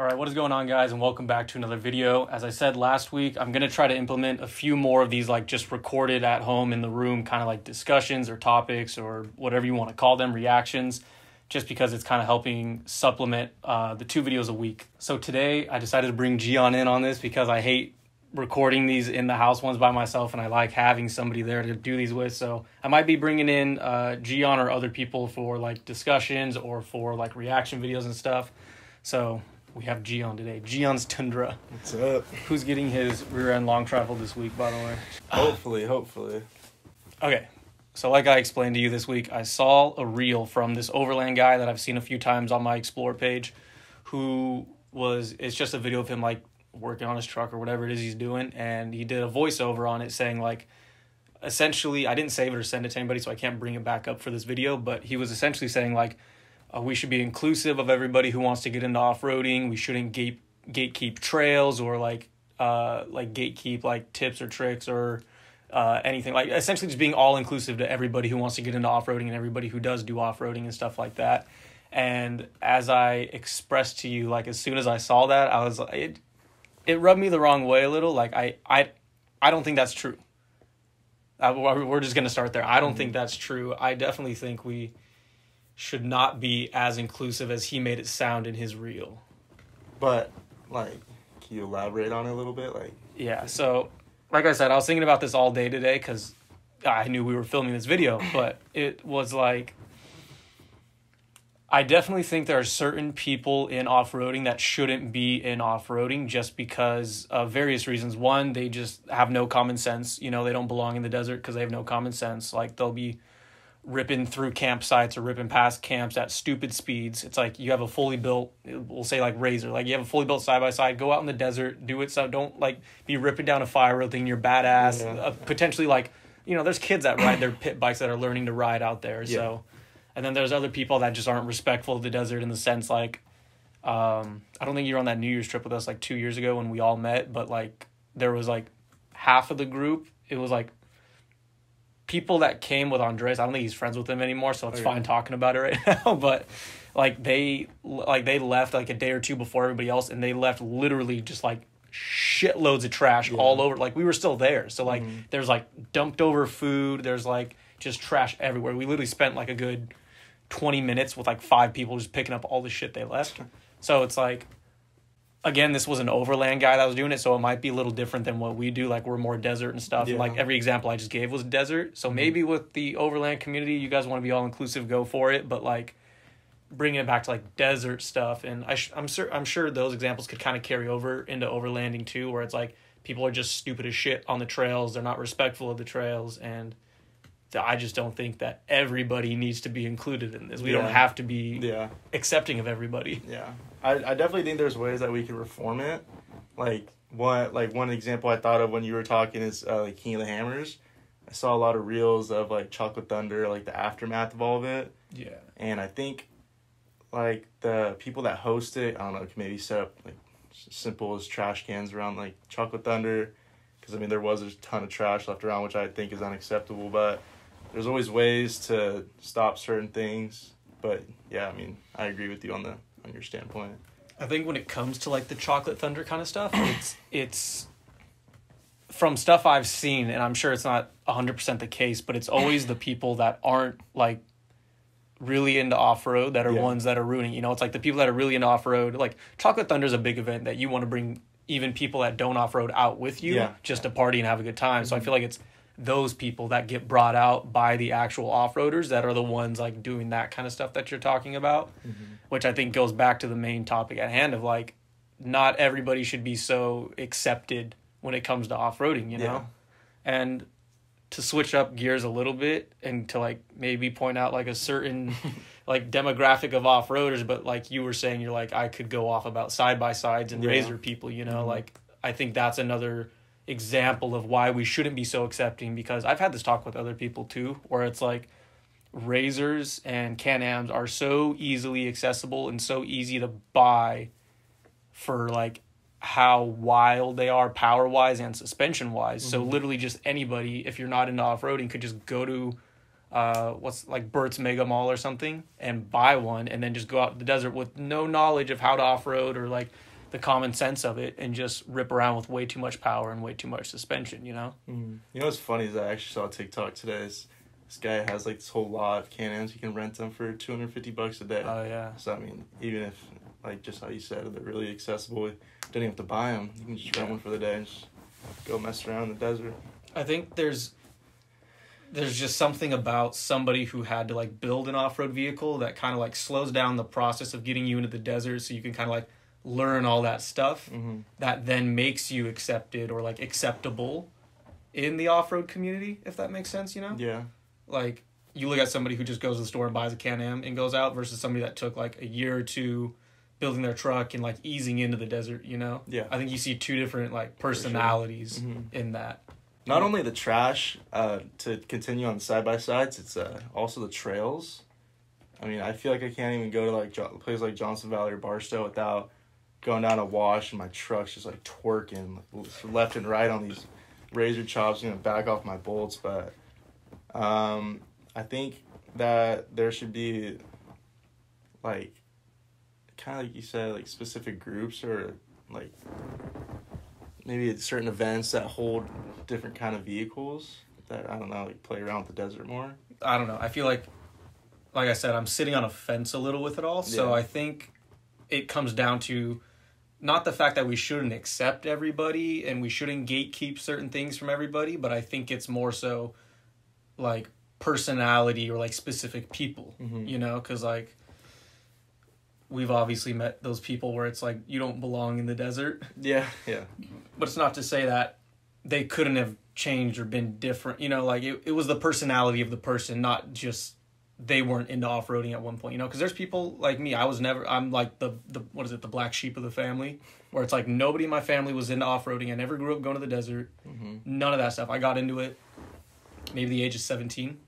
All right, what is going on, guys, and welcome back to another video. As I said last week, I'm going to try to implement a few more of these, like just recorded at home in the room, kind of like discussions or topics or whatever you want to call them, reactions, just because it's kind of helping supplement uh, the two videos a week. So today, I decided to bring Gian in on this because I hate recording these in the house ones by myself and I like having somebody there to do these with. So I might be bringing in uh, Gian or other people for like discussions or for like reaction videos and stuff. So we have Gian today. Gian's Tundra. What's up? Who's getting his rear end long travel this week, by the way? Hopefully, hopefully. Okay. So, like I explained to you this week, I saw a reel from this overland guy that I've seen a few times on my Explore page who was, it's just a video of him like working on his truck or whatever it is he's doing. And he did a voiceover on it saying, like, essentially, I didn't save it or send it to anybody, so I can't bring it back up for this video, but he was essentially saying, like, uh, we should be inclusive of everybody who wants to get into off roading. We shouldn't gate gatekeep trails or like uh like gatekeep like tips or tricks or uh anything like essentially just being all inclusive to everybody who wants to get into off roading and everybody who does do off roading and stuff like that. And as I expressed to you, like as soon as I saw that, I was it it rubbed me the wrong way a little. Like I I I don't think that's true. Uh, we're just gonna start there. I don't mm-hmm. think that's true. I definitely think we should not be as inclusive as he made it sound in his reel. But like, can you elaborate on it a little bit? Like, yeah. So, like I said, I was thinking about this all day today because I knew we were filming this video, but it was like. I definitely think there are certain people in off roading that shouldn't be in off roading just because of various reasons. One, they just have no common sense. You know, they don't belong in the desert because they have no common sense. Like, they'll be ripping through campsites or ripping past camps at stupid speeds. It's like you have a fully built, we'll say like Razor, like you have a fully built side by side. Go out in the desert, do it. So don't like be ripping down a fire road thing. You're badass. Yeah. Uh, potentially like you know, there's kids that ride their pit bikes that are learning to ride out there. Yeah. So, and then there's other people that just aren't respectful of the desert in the sense like, um, I don't think you were on that New Year's trip with us like two years ago when we all met, but like there was like half of the group. It was like people that came with Andres, I don't think he's friends with them anymore, so it's oh, fine talking about it right now. But like they like they left like a day or two before everybody else, and they left literally just like shitloads of trash yeah. all over. Like we were still there, so like mm-hmm. there's like dumped over food. There's like just trash everywhere. We literally spent like a good twenty minutes with like five people just picking up all the shit they left. So it's like again, this was an overland guy that was doing it, so it might be a little different than what we do. Like we're more desert and stuff. Yeah. And like every example I just gave was desert. So mm-hmm. maybe with the overland community, you guys want to be all inclusive, go for it. But like bringing it back to like desert stuff, and I sh- I'm sure I'm sure those examples could kind of carry over into overlanding too, where it's like people are just stupid as shit on the trails. They're not respectful of the trails and. I just don't think that everybody needs to be included in this. We yeah. don't have to be yeah. accepting of everybody. Yeah. I, I definitely think there's ways that we can reform it. Like one like one example I thought of when you were talking is uh, like King of the Hammers. I saw a lot of reels of like Chocolate Thunder, like the aftermath of all of it. Yeah. And I think like the people that host it, I don't know, can maybe set up like simple as trash cans around like Chocolate Thunder, because I mean there was a ton of trash left around, which I think is unacceptable. But there's always ways to stop certain things. But yeah, I mean I agree with you on the on your standpoint? I think when it comes to like the chocolate thunder kind of stuff, it's it's from stuff I've seen, and I'm sure it's not hundred percent the case, but it's always the people that aren't like really into off road that are yeah. ones that are ruining. You know, it's like the people that are really into off road. Like Chocolate Thunder is a big event that you want to bring even people that don't off road out with you yeah. just to party and have a good time. Mm-hmm. So I mm-hmm. feel like it's those people that get brought out by the actual off-roaders that are the ones like doing that kind of stuff that you're talking about mm-hmm. which i think goes back to the main topic at hand of like not everybody should be so accepted when it comes to off-roading you know yeah. and to switch up gears a little bit and to like maybe point out like a certain like demographic of off-roaders but like you were saying you're like i could go off about side by sides and yeah. razor people you know mm-hmm. like i think that's another example of why we shouldn't be so accepting because I've had this talk with other people too, where it's like razors and Can-Ams are so easily accessible and so easy to buy for like how wild they are power wise and suspension wise. Mm-hmm. So literally just anybody, if you're not into off roading, could just go to uh, what's like Bert's Mega Mall or something and buy one and then just go out to the desert with no knowledge of how to off road or like the common sense of it and just rip around with way too much power and way too much suspension, you know? Mm. You know what's funny is I actually saw a TikTok today. Is this guy has like this whole lot of Can-Ams. You can rent them for 250 bucks a day. Oh, yeah. So, I mean, even if, like, just how you said, they're really accessible, you don't even have to buy them. You can just rent one for the day and just go mess around in the desert. I think there's there's just something about somebody who had to like build an off-road vehicle that kind of like slows down the process of getting you into the desert so you can kind of like learn all that stuff Mm-hmm. that then makes you accepted or like acceptable in the off-road community if that makes sense you know Yeah. like you look at somebody who just goes to the store and buys a can-am and goes out versus somebody that took like a year or two building their truck and like easing into the desert you know Yeah. i think you see two different like personalities Mhm. in that Not only the trash, uh, to continue on side by sides, it's uh, also the trails. I mean, I feel like I can't even go to like jo- places like Johnson Valley or Barstow without going down a wash and my truck's just like twerking like, left and right on these razor chops, you know, back off my bolts. But um, I think that there should be like kind of like you said, like specific groups or like maybe certain events that hold different kind of vehicles that I don't know, like play around with the desert more. I don't know. I feel like, like I said, I'm sitting on a fence a little with it all. So Yeah. I think it comes down to not the fact that we shouldn't accept everybody and we shouldn't gatekeep certain things from everybody, but I think it's more so like personality or like specific people, Mhm. you know? Because like we've obviously met those people where it's like you don't belong in the desert, Yeah, yeah, but it's not to say that they couldn't have changed or been different. You know, like it, it was the personality of the person, not just they weren't into off roading at one point. You know, because there's people like me. I was never. I'm like the the what is it? The black sheep of the family, where it's like nobody in my family was into off roading. I never grew up going to the desert. hmm None of that stuff. I got into it maybe the age of seventeen,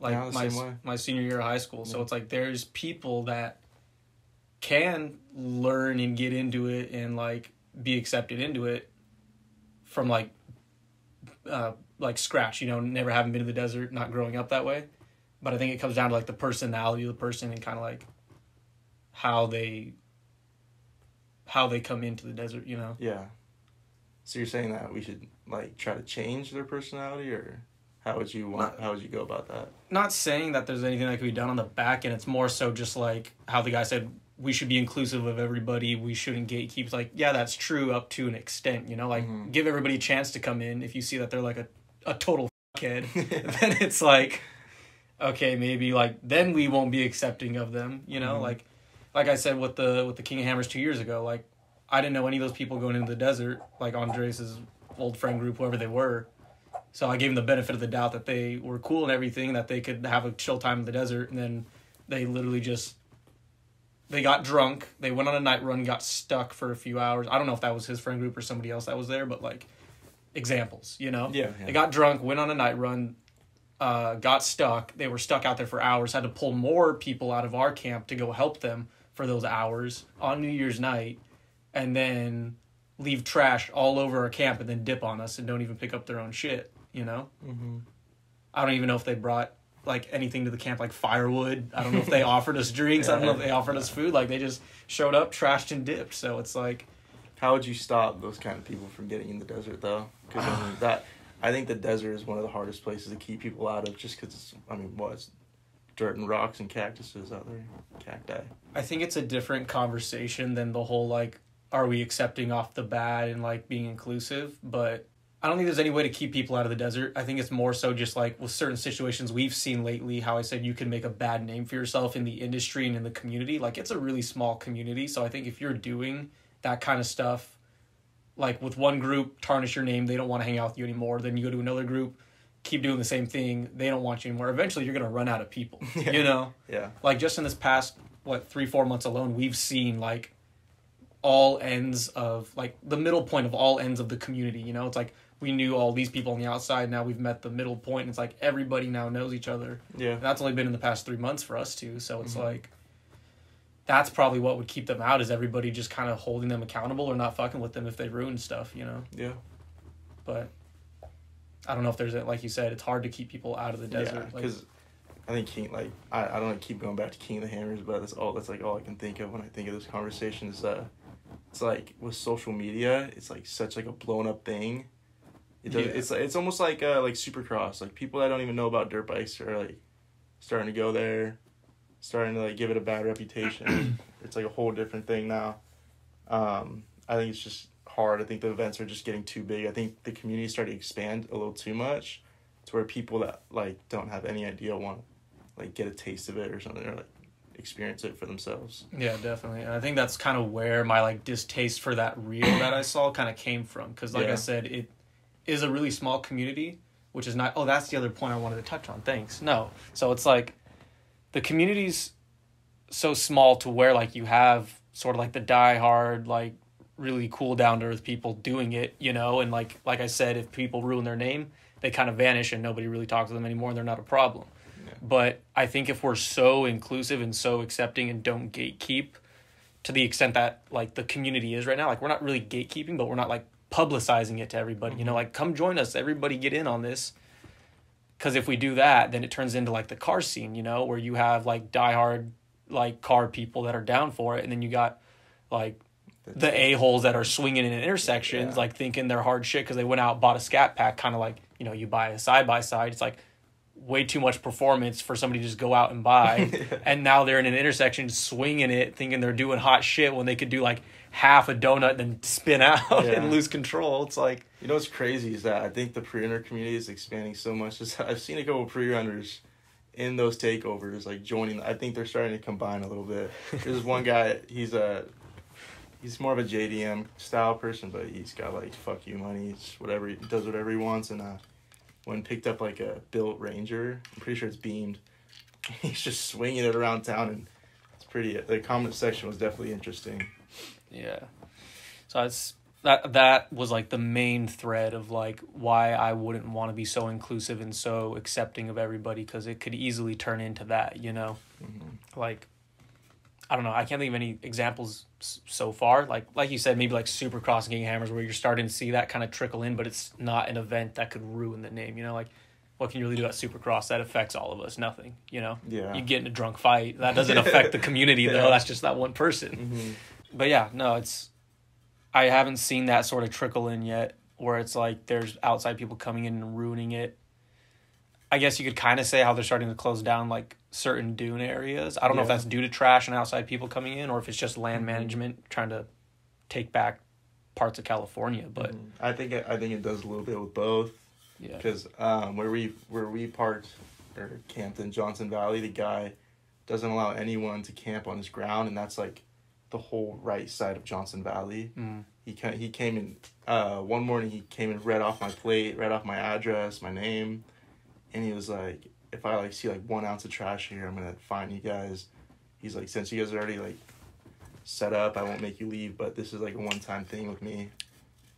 like Yeah, my my senior year of high school. So it's like there's people that can learn and get into it and like be accepted into it from like uh like scratch you know never having been to the desert not growing up that way but i think it comes down to like the personality of the person and kind of like how they how they come into the desert you know yeah. So you're saying that we should like try to change their personality, or how would you want? How would you go about that? not saying that there's anything that could be done on the back end. It's more so just like how the guy said we should be inclusive of everybody. We shouldn't gatekeep. Like, yeah, that's true up to an extent. You know, like Mhm. give everybody a chance to come in. If you see that they're like a a total kid, then it's like, okay, maybe like then we won't be accepting of them. You know, Mhm. like like I said with the with the King of Hammers two years ago. Like I didn't know any of those people going into the desert. Like Andres' old friend group, whoever they were. So I gave them the benefit of the doubt that they were cool and everything, that they could have a chill time in the desert, and then they literally just they got drunk. They went on a night run, got stuck for a few hours. I don't know if that was his friend group or somebody else that was there, but like examples, you know. Yeah, They got drunk, went on a night run, uh, got stuck. They were stuck out there for hours. Had to pull more people out of our camp to go help them for those hours on New Year's night, and then leave trash all over our camp and then dip on us and don't even pick up their own shit. You know. Mm-hmm. I don't even know if they brought like anything to the camp like firewood. I don't know if they offered us drinks. I don't know if they offered us food. Like they just showed up, trashed and dipped. So it's like How would you stop those kind of people from getting in the desert, though? Because I mean, that I think the desert is one of the hardest places to keep people out of, just because it's. I mean, what? It's dirt and rocks and cactuses out there, cacti. I think it's a different conversation than the whole like are we accepting off the bat and like being inclusive, but I don't think there's any way to keep people out of the desert. I think it's more so just like with certain situations we've seen lately how I said you can make a bad name for yourself in the industry and in the community. Like it's a really small community, so I think if you're doing that kind of stuff like with one group tarnish your name, they don't want to hang out with you anymore, then you go to another group keep doing the same thing, they don't want you anymore. Eventually you're going to run out of people. Yeah. You know? Yeah. like just in this past what three four months alone we've seen like all ends of like the middle point of all ends of the community you know it's like we knew all these people on the outside now we've met the middle point and it's like everybody now knows each other Yeah. and that's only been in the past three months for us too so it's Mhm. like that's probably what would keep them out is everybody just kind of holding them accountable or not fucking with them if they ruin stuff you know Yeah. but i don't know if there's a, like you said it's hard to keep people out of the desert Yeah. like, Because I think King like I, I don't keep going back to King of the Hammers, but that's all that's like all I can think of when I think of this conversation is uh it's like with social media, it's like such like a blown up thing. It does, Yeah. it's like it's almost like uh like supercross. Like people that don't even know about dirt bikes are like starting to go there, starting to like give it a bad reputation. it's like a whole different thing now. Um I think it's just hard. I think the events are just getting too big. I think the community is starting to expand a little too much to where people that like don't have any idea want to like get a taste of it or something or like experience it for themselves. Yeah, definitely. And I think that's kind of where my like distaste for that reel that I saw kind of came from cuz like I said it is a really small community, which is not Oh, that's the other point I wanted to touch on. Thanks. No. So it's like the community's so small to where like you have sort of like the die hard like really cool down to earth people doing it, you know, and like like I said if people ruin their name, they kind of vanish and nobody really talks to them anymore and they're not a problem. Yeah. But I think if we're so inclusive and so accepting and don't gatekeep to the extent that like the community is right now, like we're not really gatekeeping, but we're not like publicizing it to everybody. You know, mm-hmm. like come join us, everybody get in on this. Cause if we do that, then it turns into like the car scene, you know, where you have like diehard like car people that are down for it, and then you got like the a holes that are swinging in intersections, Yeah. like thinking they're hard shit because they went out and bought a scat pack, kind of like you know you buy a side by side. It's like way too much performance for somebody to just go out and buy, Yeah. and now they're in an intersection swinging it, thinking they're doing hot shit when they could do like half a donut and then spin out Yeah. and lose control. It's like You know what's crazy is that I think the pre-runner community is expanding so much. Just I've seen a couple pre-runners in those takeovers like joining. I think they're starting to combine a little bit. There's one guy. He's a he's more of a JDM style person, but he's got like fuck you money. It's whatever he does whatever he wants. And uh, when picked up like a built Ranger, I'm pretty sure it's beamed. He's just swinging it around town, and it's pretty. The comment section was definitely interesting. Yeah. So it's that that was like the main thread of like why I wouldn't want to be so inclusive and so accepting of everybody because it could easily turn into that, you know. Mhm. Like I don't know, I can't think of any examples so far. Like like you said maybe like Supercross and King Hammers where you're starting to see that kind of trickle in but it's not an event that could ruin the name, you know, like what can you really do at Supercross that affects all of us? Nothing, you know. Yeah. You get in a drunk fight, that doesn't affect the community though. That's just that one person hmm but yeah, no, it's I haven't seen that sort of trickle in yet where it's like there's outside people coming in and ruining it. I guess you could kind of say how they're starting to close down like certain dune areas. I don't know if that's due to trash and outside people coming in or if it's just land Mhm. management trying to take back parts of California, but Mhm. I think it, I think it does a little bit with both. yeah. because um, where we where we parked or camped in Johnson Valley, the guy doesn't allow anyone to camp on his ground, and that's like the whole right side of Johnson Valley. Mm. He ca- he came in uh, one morning. He came and read off my plate, read off my address, my name, and he was like, "If I like see like one ounce of trash here, I'm gonna fine you guys." He's like, "Since you guys are already like set up, I won't make you leave, but this is like a one time thing with me."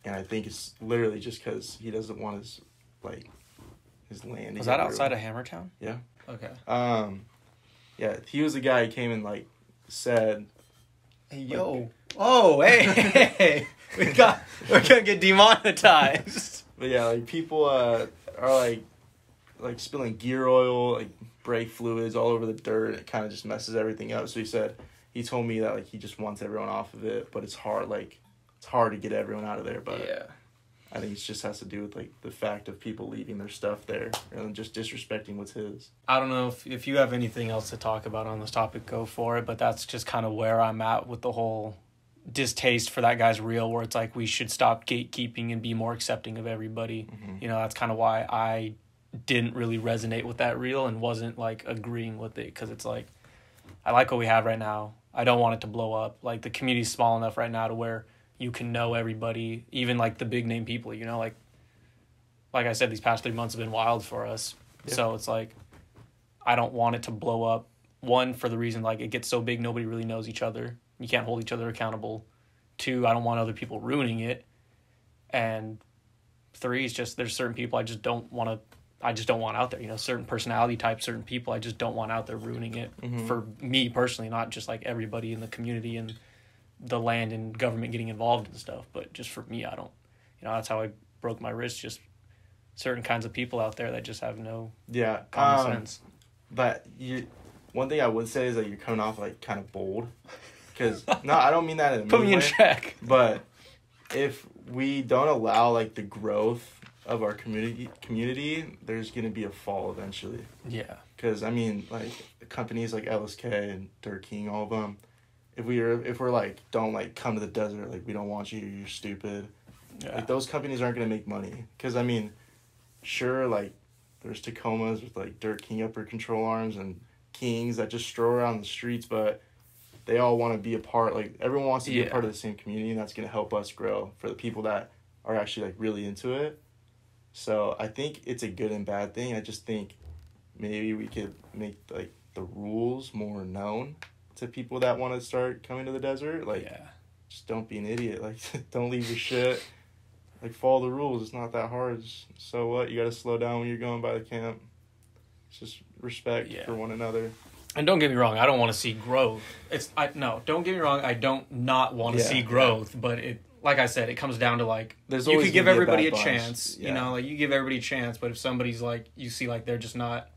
And I think it's literally just because he doesn't want his like his land. Was that outside of Hammertown? Yeah. Okay. Um, yeah, he was the guy who came and like said, Hey, yo. Oh, hey, hey. We got we're going to get demonetized. but yeah, like people uh are like like spilling gear oil, like brake fluids all over the dirt. It kind of just messes everything up. So he said he told me that like he just wants everyone off of it, but it's hard like it's hard to get everyone out of there. But yeah. I think it just has to do with like the fact of people leaving their stuff there and just disrespecting what's his. I don't know if if you have anything else to talk about on this topic, go for it. But that's just kind of where I'm at with the whole distaste for that guy's reel, where it's like we should stop gatekeeping and be more accepting of everybody. Mhm. You know, that's kind of why I didn't really resonate with that reel and wasn't like agreeing with it because it's like I like what we have right now. I don't want it to blow up. Like the community's small enough right now to where you can know everybody, even like the big name people. You know, like like I said, these past three months have been wild for us. Yeah. So it's like I don't want it to blow up. One for the reason like it gets so big nobody really knows each other. You can't hold each other accountable. Two, I don't want other people ruining it. And three is just there's certain people I just don't want to I just don't want out there. You know, certain personality types, certain people I just don't want out there ruining it Mhm. for me personally, not just like everybody in the community and the land and government getting involved and stuff, but just for me, I don't. You know, that's how I broke my wrist. Just certain kinds of people out there that just have no Yeah, common um, sense. but you, one thing I would say is that you're coming off like kind of bold, because no, I don't mean that in a Put me in way, check. But if we don't allow like the growth of our community, community, there's gonna be a fall eventually. Yeah. Because I mean, like companies like LSK and Dirt King, all of them. If we are, if we're like, don't like come to the desert, like we don't want you, you're stupid. Yeah. Like those companies aren't gonna make money. Because I mean, sure, like there's Tacomas with like Dirt King upper control arms and Kings that just stroll around the streets, but they all want to be a part. Like everyone wants to be Yeah. a part of the same community, and that's gonna help us grow for the people that are actually like really into it. So I think it's a good and bad thing. I just think maybe we could make like the rules more known to people that want to start coming to the desert. Like yeah. just don't be an idiot. Like don't leave your shit. Like follow the rules. It's not that hard. Just- so what? You got to slow down when you're going by the camp. It's just respect Yeah. for one another. And don't get me wrong, I don't want to see growth. It's I no, don't get me wrong, I don't not want to Yeah, see yeah. growth, but it like I said, it comes down to like There's you could give a everybody a, bunch. chance, you know, like you give everybody a chance, but if somebody's like you see like they're just not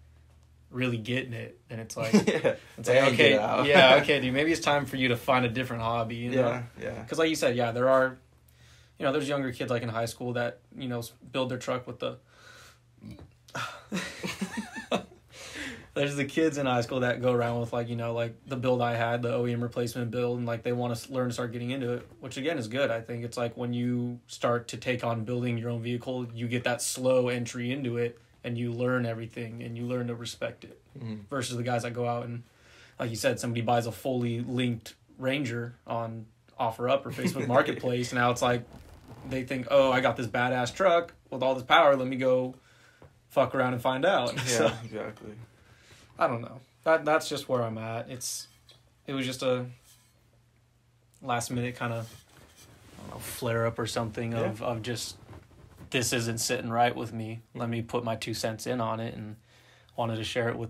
really getting it, then it's like yeah. it's like okay, yeah, okay, dude, maybe it's time for you to find a different hobby, you know? Yeah. Yeah. Because like you said, yeah, there are, you know, there's younger kids like in high school that you know build their truck with the. there's the kids in high school that go around with like you know like the build I had the OEM replacement build and like they want to learn to start getting into it, which again is good. I think it's like when you start to take on building your own vehicle, you get that slow entry into it and you learn everything and you learn to respect it Mhm. versus the guys that go out and like you said somebody buys a fully linked ranger on OfferUp or facebook marketplace and now it's like they think oh i got this badass truck with all this power let me go fuck around and find out Yeah. so Exactly. i don't know that that's just where i'm at it's it was just a last minute kind of I don't know, flare up or something of, of just this isn't sitting right with me let me put my two cents in on it and wanted to share it with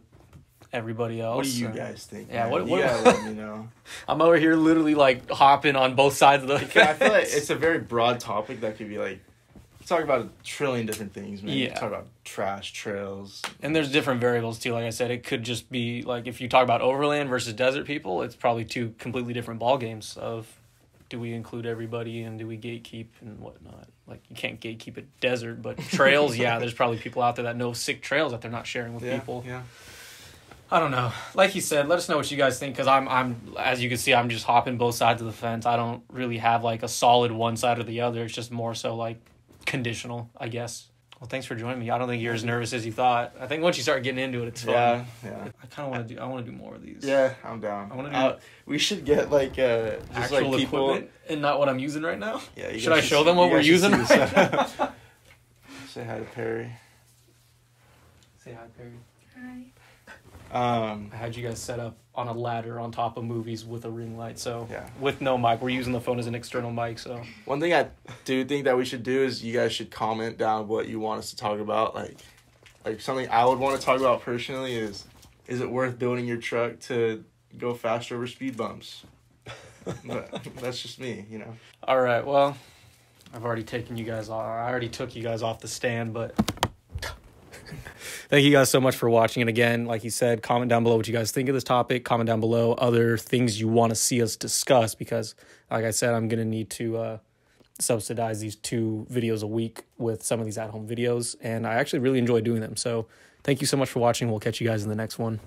everybody else What do you Uh, guys think? yeah, man? what- you what- gotta let me know. I'm over here literally like hopping on both sides of the. Because I feel like it's a very broad topic that could be like talk about a trillion different things, man. Yeah. Talk about trash trails. and there's different variables too. Like I said, it could just be like if you talk about overland versus desert people, it's probably two completely different ball games. Of do we include everybody and do we gatekeep and whatnot? Like you can't gatekeep a desert, but trails, yeah, there's probably people out there that know sick trails that they're not sharing with Yeah, people. yeah. I don't know. Like you said, let us know what you guys think because I'm I'm as you can see I'm just hopping both sides of the fence. I don't really have like a solid one side or the other. It's just more so like conditional, I guess. Well, thanks for joining me. I don't think you're as nervous as you thought. I think once you start getting into it, it's fun. Yeah, yeah. I kind of want to do. I want to do more of these. Yeah, I'm down. I wanna do- Uh, we should get like uh just Actual like people equipment and not what I'm using right now. Yeah, you Should I show them what we're using right setup. Say hi to Perry. Say hi, Perry. Hi. Um I had you guys set up on a ladder on top of movies with a ring light. So Yeah. with no mic, we're using the phone as an external mic. So One thing I do think that we should do is you guys should comment down what you want us to talk about. Like, like something I would want to talk about personally is, is it worth building your truck to go faster over speed bumps? but that's just me, you know. All right. Well, I've already taken you guys off. I already took you guys off the stand, but thank you guys so much for watching. And again, like you said, comment down below what you guys think of this topic. Comment down below other things you want to see us discuss because, like I said, I'm gonna need to uh, subsidize these two videos a week with some of these at-home videos, and I actually really enjoy doing them. So, thank you so much for watching. We'll catch you guys in the next one.